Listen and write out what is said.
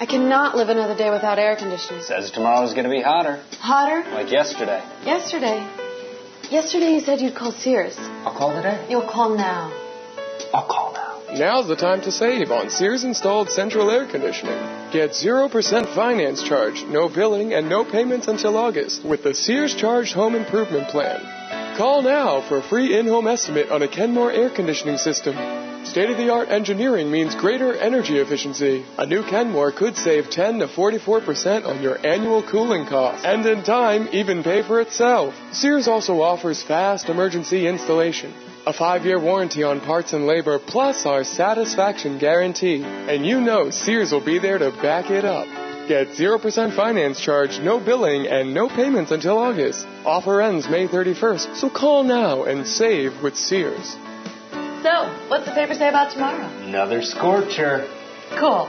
I cannot live another day without air conditioning. Says tomorrow's going to be hotter, Hotter? like yesterday. Yesterday. Yesterday you said you'd call Sears. I'll call today. You'll call now. I'll call now. Now's the time to save on Sears installed central air conditioning. Get 0% finance charge, no billing, and no payments until August with the Sears Charged Home Improvement Plan. Call now for a free in home estimate on a Kenmore air conditioning system. State of the art engineering means greater energy efficiency. A new Kenmore could save 10 to 44% on your annual cooling costs, and in time, even pay for itself. Sears also offers fast emergency installation, a five year warranty on parts and labor, plus our satisfaction guarantee. And you know Sears will be there to back it up. Get 0% finance charge, no billing, and no payments until August. Offer ends May 31st, so call now and save with Sears. So, what's the paper say about tomorrow? Another scorcher. Cool.